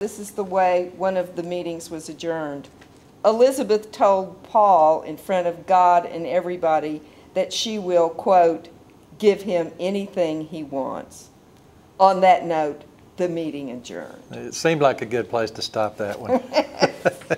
This is the way one of the meetings was adjourned. Elizabeth told Paul in front of God and everybody that she will, quote, "give him anything he wants." On that note, the meeting adjourned. It seemed like a good place to stop that one.